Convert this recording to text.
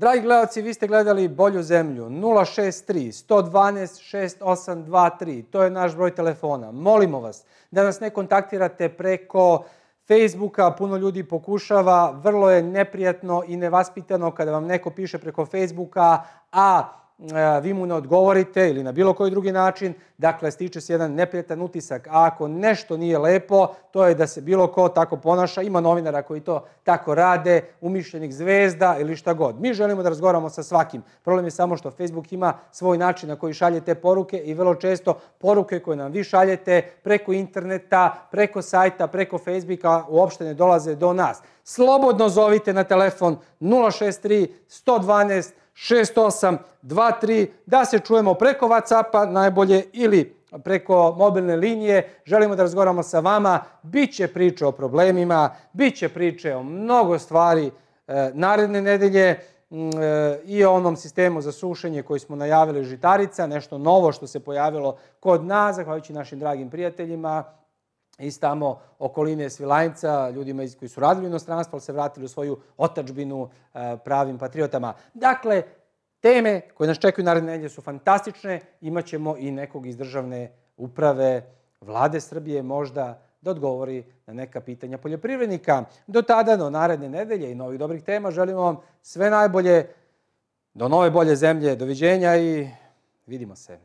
Dragi gledalci, vi ste gledali Bolju zemlju 063 112 6823. To je naš broj telefona. Molimo vas da nas ne kontaktirate preko Facebooka. Puno ljudi pokušava. Vrlo je neprijatno i nevaspitano kada vam neko piše preko Facebooka, a vi mu ne odgovorite ili na bilo koji drugi način, dakle stiče se jedan neprijatan utisak. A ako nešto nije lepo, to je da se bilo ko tako ponaša. Ima novinara koji to tako rade, umišljenih zvezda ili šta god. Mi želimo da razgovaramo sa svakim. Problem je samo što Facebook ima svoj način na koji šalje te poruke i vrlo često poruke koje nam vi šaljete preko interneta, preko sajta, preko Facebooka uopšte ne dolaze do nas. Slobodno zovite na telefon 063 112 6823 da se čujemo preko Whatsappa najbolje ili preko mobilne linije. Želimo da razgovaramo sa vama. Biće priče o problemima, bit će priče o mnogo stvari e, naredne nedelje e, i o onom sistemu za sušenje koji smo najavili žitarica, nešto novo što se pojavilo kod nas, zahvaljujući našim dragim prijateljima iz tamo okoline Svilajnca, ljudima koji su radili u inostranstvu, ali se vratili u svoju otačbinu e, pravim patriotama. Dakle, teme koje nas čekaju naredne nedelje su fantastične. Imaćemo i nekog iz državne uprave, vlade Srbije možda, da odgovori na neka pitanja poljoprivrednika. Do tada, do naredne nedelje i novih dobrih tema, želimo vam sve najbolje, do nove bolje zemlje, doviđenja i vidimo se.